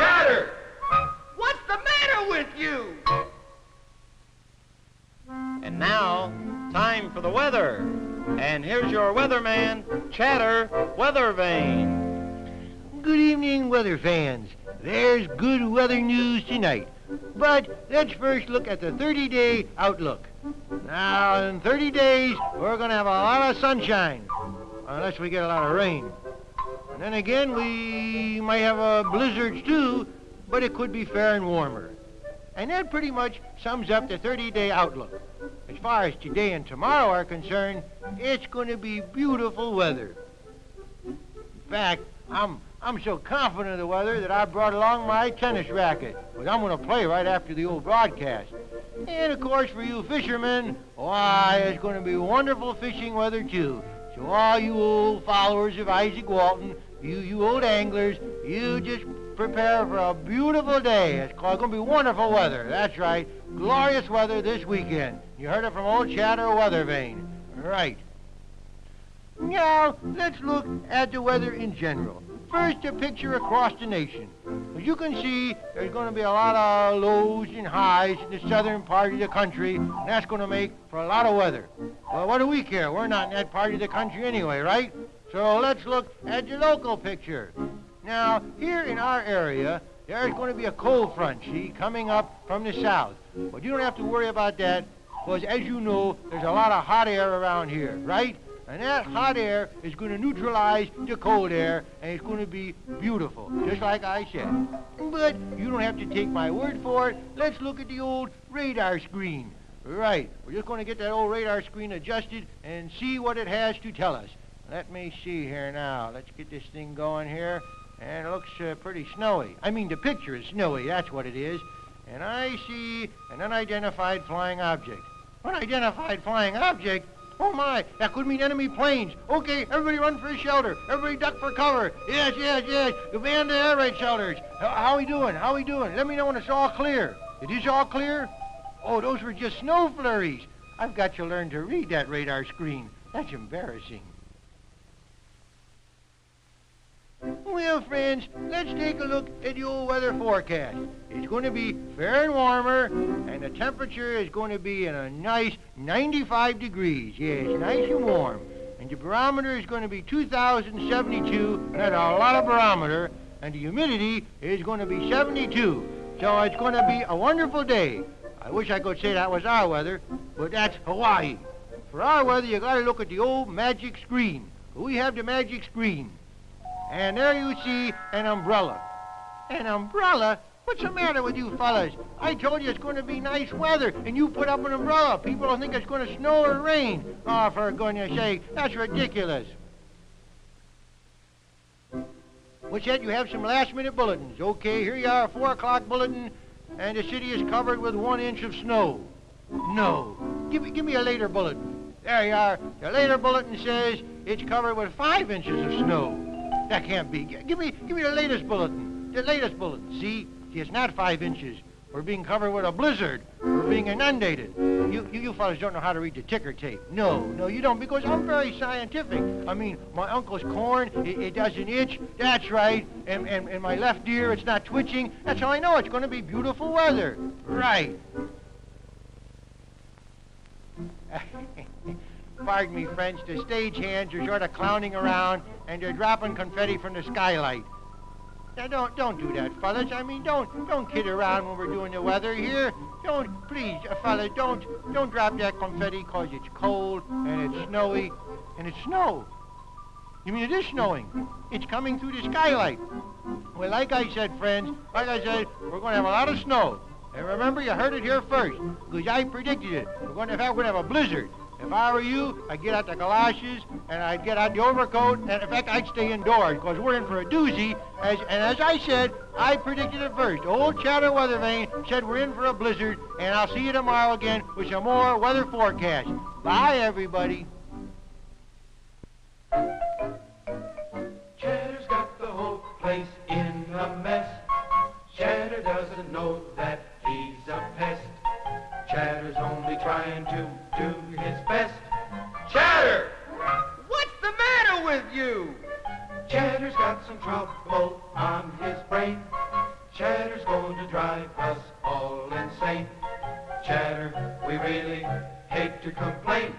Chatter! What's the matter with you? And now, time for the weather. And here's your weatherman, Chatter Weathervane. Good evening, weather fans. There's good weather news tonight. But let's first look at the 30-day outlook. Now, in 30 days, we're going to have a lot of sunshine, unless we get a lot of rain. Then again, we might have a blizzard too, but it could be fair and warmer. And that pretty much sums up the 30-day outlook. As far as today and tomorrow are concerned, it's going to be beautiful weather. In fact, I'm I'm so confident of the weather that I brought along my tennis racket, which I'm going to play right after the old broadcast. And of course, for you fishermen, why, it's going to be wonderful fishing weather too. So all you old followers of Izaak Walton, you you old anglers, you mm. just prepare for a beautiful day. It's going to be wonderful weather. That's right, glorious weather this weekend. You heard it from old Chatter Weathervane. Right. Now, let's look at the weather in general. First, a picture across the nation. As you can see, there's going to be a lot of lows and highs in the southern part of the country, and that's going to make for a lot of weather. Well, what do we care? We're not in that part of the country anyway, right? So let's look at your local picture. Now, here in our area, there's going to be a cold front, see, coming up from the south. But you don't have to worry about that, because as you know, there's a lot of hot air around here, right? And that hot air is going to neutralize the cold air, and it's going to be beautiful, just like I said. But you don't have to take my word for it. Let's look at the old radar screen. Right, we're just going to get that old radar screen adjusted and see what it has to tell us. Let me see here now. Let's get this thing going here. And it looks uh, pretty snowy. I mean, the picture is snowy, that's what it is. And I see an unidentified flying object. Unidentified flying object? Oh my, that could mean enemy planes. Okay, everybody run for shelter. Everybody duck for cover. Yes, yes, yes. Command the air raid shelters. How, how we doing? How are we doing? Let me know when it's all clear. It is all clear? Oh, those were just snow flurries. I've got to learn to read that radar screen. That's embarrassing. Friends, let's take a look at your weather forecast. It's going to be fair and warmer, and the temperature is going to be in a nice 95 degrees. Yes, nice and warm. And the barometer is going to be 2,072. That's a lot of barometer. And the humidity is going to be 72. So it's going to be a wonderful day. I wish I could say that was our weather, but that's Hawaii. For our weather, you got to look at the old magic screen. We have the magic screen. And there you see an umbrella. An umbrella? What's the matter with you fellas? I told you it's going to be nice weather, and you put up an umbrella. People don't think it's going to snow or rain. Oh, for goodness sake, that's ridiculous. What's that? You have some last-minute bulletins. Okay, here you are, a 4 o'clock bulletin, and the city is covered with one inch of snow. No. Give me, give me a later bulletin. There you are. The later bulletin says it's covered with five inches of snow. That can't be. Give me, give me the latest bulletin. The latest bulletin. See? It's not five inches. We're being covered with a blizzard. We're being inundated. You, you, you fellas don't know how to read the ticker tape. No, no, you don't, because I'm very scientific. I mean, my uncle's corn, it, it doesn't itch. That's right. And, and, and my left ear, it's not twitching. That's how I know it's going to be beautiful weather. Right. Pardon me, friends, the stagehands are sort of clowning around and they're dropping confetti from the skylight. Now don't don't do that, fellas. I mean, don't don't kid around when we're doing the weather here. Don't please, uh, fellas, don't don't drop that confetti 'cause it's cold and it's snowy and it's snow. You mean it is snowing? It's coming through the skylight. Well, like I said, friends, like I said, we're going to have a lot of snow. And remember, you heard it here first, because I predicted it. We're going to have, we're going to have a blizzard. If I were you, I'd get out the galoshes and I'd get out the overcoat, and in fact, I'd stay indoors because we're in for a doozy. As, and as I said, I predicted it first. Old Chatter Weathervane said we're in for a blizzard, and I'll see you tomorrow again with some more weather forecast. Bye, everybody. With you? Chatter's got some trouble on his brain. Chatter's going to drive us all insane. Cheddar, we really hate to complain,